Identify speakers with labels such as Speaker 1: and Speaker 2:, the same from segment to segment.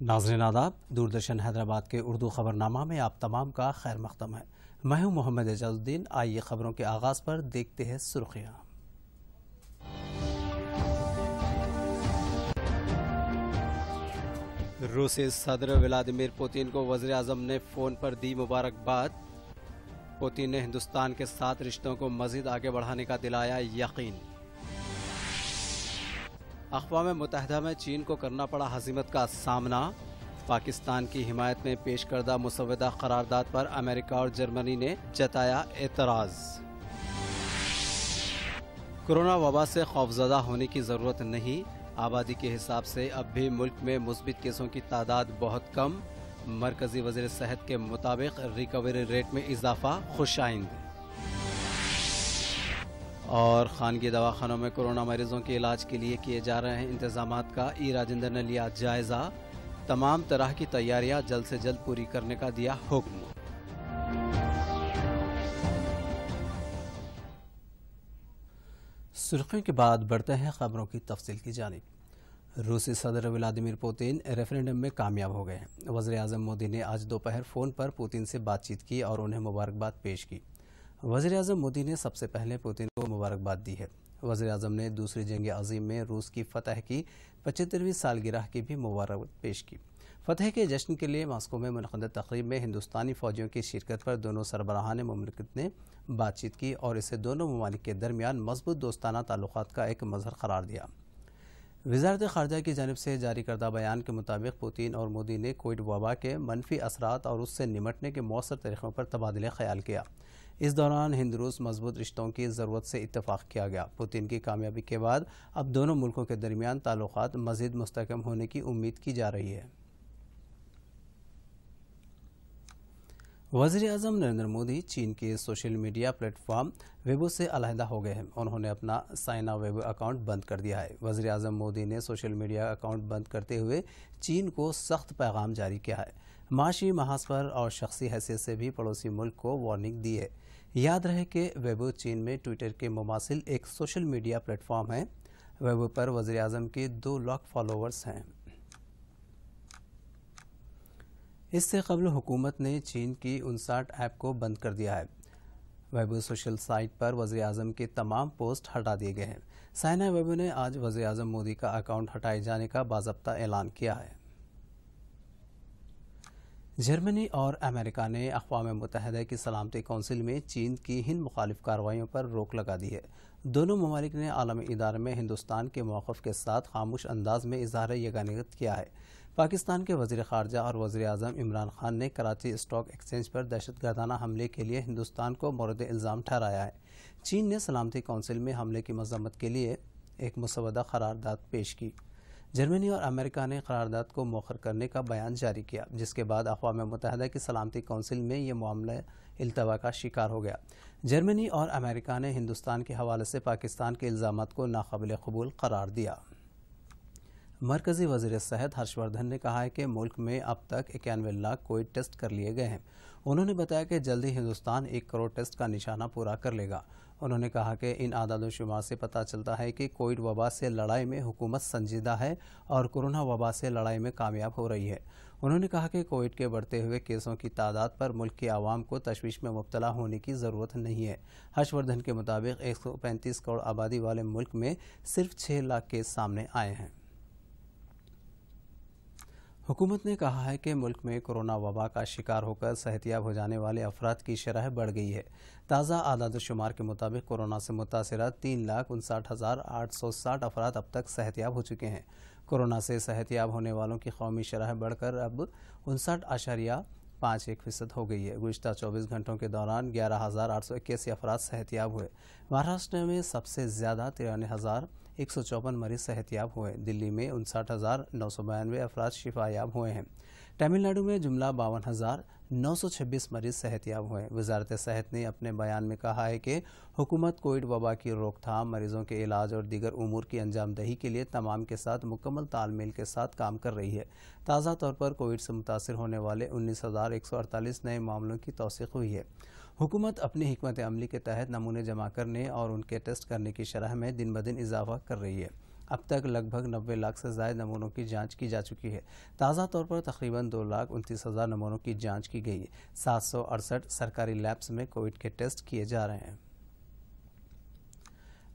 Speaker 1: नाजरीन आदाब, दूरदर्शन हैदराबाद के उर्दू खबरनामा में आप तमाम का खैर मकदम है। मैं हूँ मोहम्मद एजाजुद्दीन। आइए खबरों के आगाज़ पर देखते हैं सुर्खियाँ। रूसी सदर व्लादिमीर पुतिन को वज़ीर अजम ने फ़ोन पर दी मुबारकबाद। पुतिन ने हिंदुस्तान के साथ रिश्तों को मजीद आगे बढ़ाने का दिलाया यकीन। अकवा मुतहदा में चीन को करना पड़ा हजीमत का सामना। पाकिस्तान की हिमायत में पेश करदा मुसवदा करारदाद पर अमेरिका और जर्मनी ने जताया एतराज़। कोरोना वबा से खौफजदा होने की ज़रूरत नहीं, आबादी के हिसाब से अब भी मुल्क में मुस्बित केसों की तादाद बहुत कम। मरकजी वज़ीर सेहत के मुताबिक रिकवरी रेट में इजाफा खुशाइंद। और खानगी दवाखानों में कोरोना मरीजों के इलाज के लिए किए जा रहे हैं इंतज़ाम का ई राजेंद्र ने लिया जायजा। तमाम तरह की तैयारियाँ जल्द से जल्द पूरी करने का दिया हुक्म। सुर्खियों के बाद बढ़ते हैं खबरों की तफसील की जानब। रूसी सदर व्लादिमिर पुतिन रेफरेंडम में कामयाब हो गए हैं। वजर अजम मोदी ने आज दोपहर फ़ोन पर पुतिन से बातचीत की और उन्हें मुबारकबाद पेश की। वजर अजम मोदी ने सबसे पहले पुतिन को मुबारकबाद दी है। वजर अजम ने दूसरी जंग अजीम में रूस की फतह की, पचहत्तरवीं सालगिरह की भी मुबारक पेश की। फतेह के जश्न के लिए मास्को में मनद तकरीब में हिंदुस्तानी फौजियों की शिरकत पर दोनों सरबराहान ममलिकत ने बातचीत की और इसे दोनों ममालिक के दरमियान मज़बूत दोस्ताना ताल्लुक का एक मजहर करार दिया। वजारत खारजा की जानब से जारी करदा बयान के मुताबिक पुतिन और मोदी ने कोविड वबा के मनफी असरात और उससे निमटने के मौसर तरीक़ों पर तबादले ख्याल किया। इस दौरान हिंद रूस मज़बूत रिश्तों की ज़रूरत से इतफाक़ किया गया। पुतिन की कामयाबी के बाद अब दोनों मुल्कों के दरमियान ताल्लुक मजीद मुस्तकम होने की उम्मीद की जा रही है। वज़ीर अजम नरेंद्र मोदी चीन के सोशल मीडिया प्लेटफॉर्म वेबो से अलहदा हो गए हैं। उन्होंने अपना साइना वेबो अकाउंट बंद कर दिया है। वज़ीर अजम मोदी ने सोशल मीडिया अकाउंट बंद करते हुए चीन को सख्त पैगाम जारी किया है। माशी महाज पर और शख्सी हैसियत से भी पड़ोसी मुल्क को वार्निंग दी है। याद रहे कि वेबो चीन में ट्विटर के मुमासिल एक सोशल मीडिया प्लेटफॉर्म है। वेबो पर वजी अजम के दो लाख फॉलोअर्स हैं। इससे कबल हुकूमत ने चीन की उनसाठ ऐप को बंद कर दिया है। वेबो सोशल साइट पर वजी अजम के तमाम पोस्ट हटा दिए गए हैं। साइना वेबो ने आज वजी अजम मोदी का अकाउंट हटाए जाने का बाबा ऐलान किया है। जर्मनी और अमेरिका ने अकवा मुतहदा की सलामती कौंसिल में चीन की हिंद मुखालिफ कार्रवाइयों पर रोक लगा दी है। दोनों ममालिक ने आलमी इदारे में हिंदुस्तान के मौक़ के साथ खामोश अंदाज में इजहार यगानियत किया है। पाकिस्तान के वजी खारजा और वजी अजम इमरान खान ने कराची स्टॉक एक्सचेंज पर दहशत गर्दाना हमले के लिए हिंदुस्तान को मरद इल्ज़ाम ठहराया है। चीन ने सलामती कौंसिल में हमले की मजम्मत के लिए एक मुसवदा करारदाद पेश की। जर्मनी और अमेरिका ने करारदाद को मौखर करने का बयान जारी किया, जिसके बाद अकवा मुतहदा की सलामती कौंसिल में यह मामला अल्तवा का शिकार हो गया। जर्मनी और अमेरिका ने हिंदुस्तान के हवाले से पाकिस्तान के इल्ज़ाम को नाकबिल कबूल करार दिया। मरकजी वज़ीर सेहत हर्षवर्धन ने कहा है कि मुल्क में अब तक इक्यानवे लाख कोविड टेस्ट कर लिए गए हैं। उन्होंने बताया कि जल्द ही हिंदुस्तान एक करोड़ टेस्ट का निशाना पूरा कर लेगा। उन्होंने कहा कि इन आदाद शुमार से पता चलता है कि कोविड वबा से लड़ाई में हुकूमत संजीदा है और कोरोना वबा से लड़ाई में कामयाब हो रही है। उन्होंने कहा कि कोविड के बढ़ते हुए केसों की तादाद पर मुल्क की आवाम को तशवीश में मुबतला होने की ज़रूरत नहीं है। हर्षवर्धन के मुताबिक एक सौ पैंतीस करोड़ आबादी वाले मुल्क में सिर्फ़ छः लाख केस सामने आए हैं। हुकूमत ने कहा है कि मुल्क में कोरोना वबा का शिकार होकर सेहतियाब हो जाने वाले अफराद की शरह बढ़ गई है। ताज़ा आदाद शुमार के मुताबिक कोरोना से मुतासर तीन लाख उनसाठ हज़ार आठ सौ साठ अफराद अब तक सेहतियाब हो चुके हैं। कोरोना से सेहतियाब होने वालों की कौमी शरह बढ़कर अब उनसठ आशारिया पाँच एक फ़ीसद हो गई है। गुजशत चौबीस घंटों के दौरान ग्यारह हज़ार आठ सौ इक्यासी अफराद सेहतियाब हुए। महाराष्ट्र में सबसे ज़्यादा तिरानवे हज़ार एक सौ चौपन मरीज़ सेहतियाब हुए दिल्ली में उनसठ हज़ार नौ सौ बयानवे अफराद शिफायाब हुए हैं। तमिलनाडु में जुमला बावन हज़ार नौ सौ छब्बीस मरीज़ सेहतियाब हुए वजारत सेहत ने अपने बयान में कहा है कि हुकूमत कोविड वबा की रोकथाम, मरीजों के इलाज और दीगर उमूर की अंजाम दही के लिए तमाम के साथ मुकम्मल तालमेल के साथ काम कर रही है। ताज़ा तौर पर कोविड से मुतासर होने वाले उन्नीस हज़ार एक सौ अड़तालीस नए मामलों की तोसीक हुई है। हुकूमत अपनी हमत अमली के तहत नमूने जमा करने और उनके टेस्ट करने की शरह में दिन ब दिन इजाफा कर रही है। अब तक लगभग नब्बे लाख से ज़्यादा नमूनों की जाँच की जा चुकी है। ताज़ा तौर पर तकरीबन दो लाख उनतीस हज़ार नमूनों की जाँच की गई। है सात सौ अड़सठ सरकारी लैब्स में कोविड के टेस्ट किए जा रहे हैं।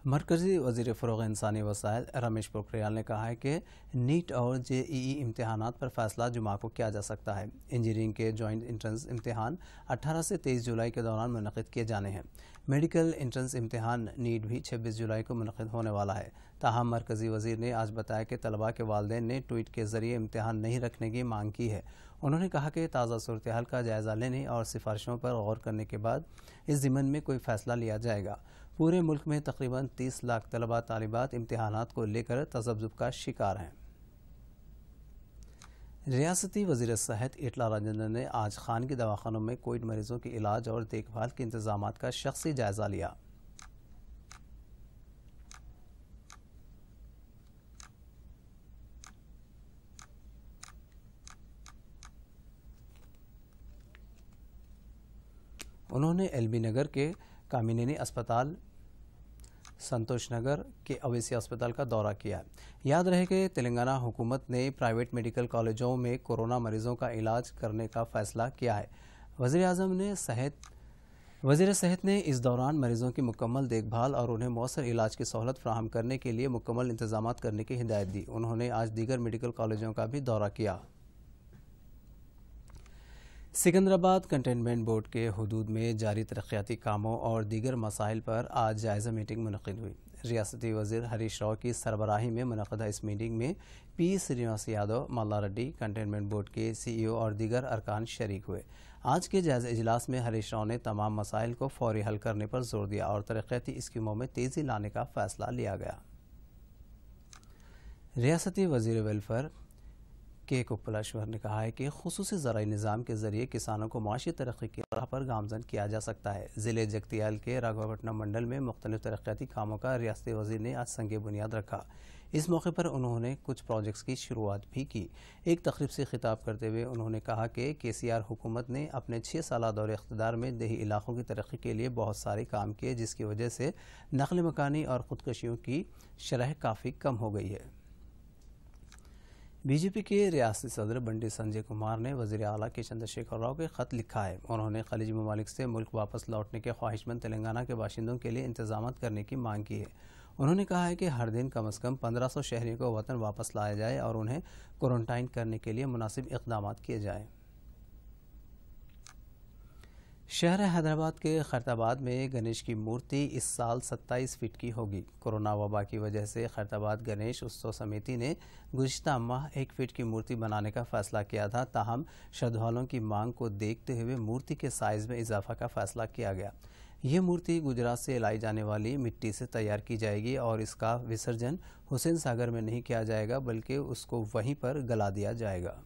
Speaker 1: मरकजी वज़ीर फ़रोग इंसानी वसायल रमेश पोखरियाल ने कहा है कि नीट और जे ई ई इम्तहान पर फैसला जुमा को किया जा सकता है। इंजीनियरिंग के जॉइंट इंट्रेंस इम्तहान 18 से 23 जुलाई के दौरान मनद किए जाने हैं। मेडिकल इंट्रेंस इम्तहान नीट भी 26 जुलाई को मनद होने वाला है। ताहम मरकजी वज़ीर ने आज बताया कि तलबा के वालदे ने ट्वीट के ज़रिए इम्तहान नहीं रखने की मांग की है। उन्होंने कहा कि ताज़ा सूरत हाल का जायज़ा लेने और सिफारिशों पर गौर करने के बाद इस ज़िमन में कोई फैसला लिया जाएगा। पूरे मुल्क में तकरीबन 30 लाख तलबा तालिबात इम्तहान को लेकर तजब्जुब का शिकार हैं। रियासती वज़ीर सेहत इटला राजेंद्र ने आज खान की दवाखानों में कोविड मरीजों के इलाज और देखभाल के इंतज़ाम का शख्सी जायजा लिया। उन्होंने एलबी नगर के कामिनी अस्पताल संतोष नगर के अवेसी अस्पताल का दौरा किया। याद रहे कि तेलंगाना हुकूमत ने प्राइवेट मेडिकल कॉलेजों में कोरोना मरीजों का इलाज करने का फैसला किया है। वज़ीर अजम ने सेहत वज़ीर सेहत ने इस दौरान मरीजों की मुकम्मल देखभाल और उन्हें मौसर इलाज की सहूलत फ्राहम करने के लिए मुकम्मल इंतज़ाम करने की हिदायत दी। उन्होंने आज दीगर मेडिकल कॉलेजों का भी दौरा किया। सिकंदराबाद कंटेनमेंट बोर्ड के हदूद में जारी तरक्याती कामों और दीगर मसाइल पर आज जायजा मीटिंग मुनद हुई। रियासती वज़ीर हरीश राव की सरबराही में मनदा इस मीटिंग में P Srinivas Yadav, Malla Reddy, containment board के सीईओ और दीगर अरकान शरीक हुए। आज के जायजा इजलास में हरीश राव ने तमाम मसाइल को फौरी हल करने पर ज़ोर दिया और तरक्याती स्कीमों में तेज़ी लाने का फैसला लिया गया। रियासती वज़ीर वेलफेयर के कुपलाश्वर ने कहा है कि खसूस ज़राई निज़ाम के ज़रिए किसानों को माशी तरक्की की राह पर गामजन किया जा सकता है। ज़िले जगतियाल के राघवपट्टनम मंडल में मुख्तलिफ़ तरक्याती कामों का रियासती वज़ीर ने आज संग बुनियाद रखा। इस मौके पर उन्होंने कुछ प्रोजेक्ट्स की शुरुआत भी की। एक तकरीब से खिताब करते हुए उन्होंने कहा कि के सी आर हुकूमत ने अपने छः साल दौर इकतदार में दही इलाकों की तरक्की के लिए बहुत सारे काम किए, जिसकी वजह से नकल मकानी और ख़ुदकशियों की शरह काफ़ी कम हो गई है। बीजेपी के रियासी सदर बंडी संजय कुमार ने वजी अला के चंद्रशेखर राव के खत लिखा है। उन्होंने खलीज ममालिक से मुल्क वापस लौटने के ख्वाहिशमंद तेलंगाना के बाशिंदों के लिए इंतज़ाम करने की मांग की है। उन्होंने कहा है कि हर दिन कम अज़ कम पंद्रह सौ शहरियों को वतन वापस लाया जाए और उन्हें क्वारंटाइन करने के लिए मुनासिब इकदाम किए जाएँ। शहर हैदराबाद के खैरताबाद में गणेश की मूर्ति इस साल 27 फीट की होगी। कोरोना वबा की वजह से खैरताबाद गणेश उत्सव समिति ने गुजशत माह एक फीट की मूर्ति बनाने का फैसला किया था। ताहम श्रद्धालुओं की मांग को देखते हुए मूर्ति के साइज़ में इजाफा का फैसला किया गया। यह मूर्ति गुजरात से लाई जाने वाली मिट्टी से तैयार की जाएगी और इसका विसर्जन हुसैन सागर में नहीं किया जाएगा, बल्कि उसको वहीं पर गला दिया जाएगा।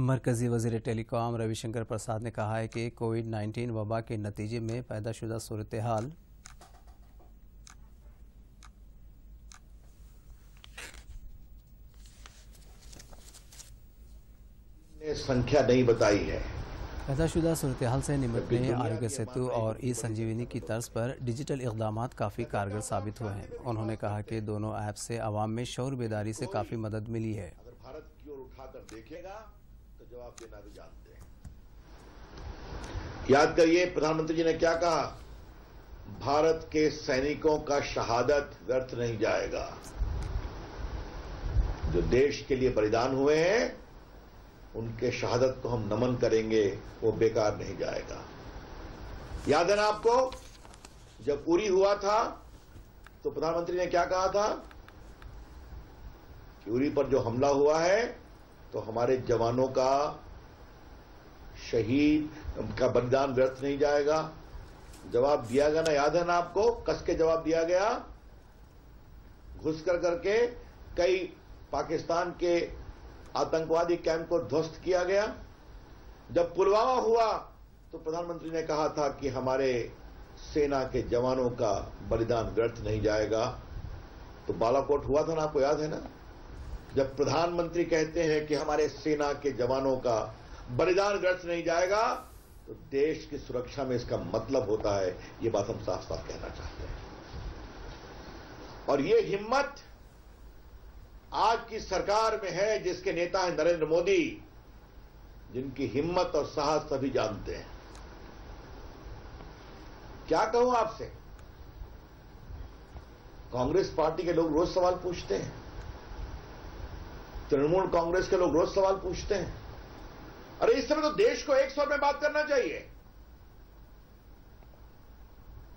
Speaker 1: मरकजी वज़ीर टेलीकॉम रविशंकर प्रसाद ने कहा है कि कोविड 19 वबा के नतीजे में पैदाशुदा सूरत हाल।
Speaker 2: संख्या नहीं बताई है।
Speaker 1: पैदाशुदा सूरत हाल से निपटने आरोग्य सेतु और ई संजीवनी की तर्ज पर डिजिटल इकदाम काफ़ी कारगर साबित हुए हैं। उन्होंने कहा कि दोनों ऐप से आवाम में शौर बेदारी से काफ़ी मदद मिली है।
Speaker 2: अगर भारत की ओर उठाकर देखेगा जवाब देना भी जानते हैं। याद करिए, प्रधानमंत्री जी ने क्या कहा? भारत के सैनिकों का शहादत व्यर्थ नहीं जाएगा। जो देश के लिए बलिदान हुए हैं, उनके शहादत को हम नमन करेंगे, वो बेकार नहीं जाएगा। याद है ना आपको, जब उरी हुआ था तो प्रधानमंत्री ने क्या कहा था? कि उरी पर जो हमला हुआ है तो हमारे जवानों का शहीद का बलिदान व्यर्थ नहीं जाएगा। जवाब दिया गया ना, याद है ना आपको? कस के जवाब दिया गया? घुस कर करके कई पाकिस्तान के आतंकवादी कैंप को ध्वस्त किया गया। जब पुलवामा हुआ तो प्रधानमंत्री ने कहा था कि हमारे सेना के जवानों का बलिदान व्यर्थ नहीं जाएगा। तो बालाकोट हुआ था ना, आपको याद है ना? जब प्रधानमंत्री कहते हैं कि हमारे सेना के जवानों का बलिदान व्यर्थ नहीं जाएगा तो देश की सुरक्षा में इसका मतलब होता है, ये बात हम साफ़ साफ़ कहना चाहते हैं। और ये हिम्मत आज की सरकार में है, जिसके नेता हैं नरेंद्र मोदी, जिनकी हिम्मत और साहस सभी जानते हैं। क्या कहूँ आपसे? कांग्रेस पार्टी के लोग रोज सवाल पूछते हैं। तृणमूल कांग्रेस के लोग रोज सवाल पूछते हैं। अरे, इस समय तो देश को एक स्वर में बात करना चाहिए।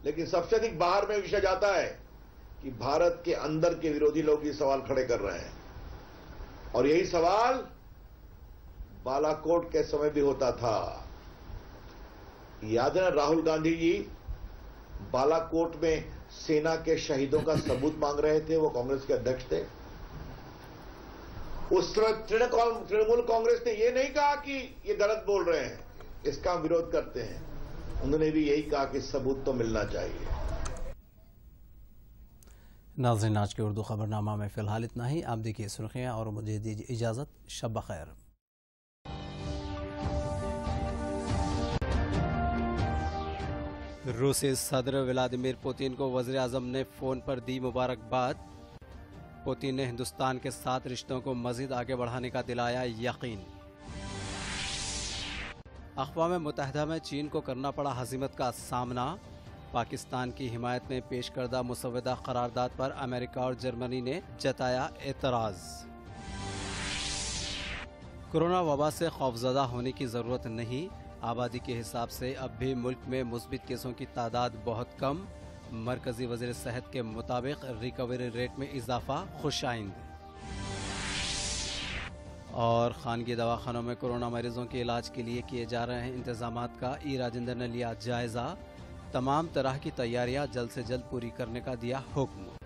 Speaker 2: लेकिन सबसे अधिक बाहर में विषय जाता है कि भारत के अंदर के विरोधी लोग ये सवाल खड़े कर रहे हैं। और यही सवाल बालाकोट के समय भी होता था। याद है राहुल गांधी जी बालाकोट में सेना के शहीदों का सबूत मांग रहे थे, वो कांग्रेस के अध्यक्ष थे। उस तृणमूल कांग्रेस ने ये नहीं कहा कि ये गलत बोल रहे हैं। इसका विरोध करते हैं। उन्होंने भी यही कहा कि सबूत तो मिलना चाहिए।
Speaker 1: नाजरीन, आज के उर्दू खबरनामा में फ़िलहाल इतना ही। आप देखिए, सुर्खियाँ और मुझे दीजिए इजाज़त। शब खैर। रूसी सदर व्लादिमिर पुतिन को वज़ीर अजम ने फ़ोन पर दी मुबारकबाद। पुतिन ने हिंदुस्तान के साथ रिश्तों को मजीद आगे बढ़ाने का दिलाया यकीन। अकवा मुतहदा में चीन को करना पड़ा हजीमत का सामना। पाकिस्तान की हिमायत में पेश करदा मुसवदा करारदाद पर अमेरिका और जर्मनी ने जताया एतराज़। कोरोना वबा से खौफजदा होने की ज़रूरत नहीं। आबादी के हिसाब से अब भी मुल्क में मुस्बित केसों की तादाद बहुत कम। मरकजी वज़ीर सेहत के मुताबिक रिकवरी रेट में इजाफा, खुश आइंद। और खानगी दवाखानों में कोरोना मरीजों के इलाज के लिए किए जा रहे हैं इंतज़ाम का। ई राजेंद्र ने लिया जायजा। तमाम तरह की तैयारियाँ जल्द से जल्द पूरी करने का दिया हुक्म।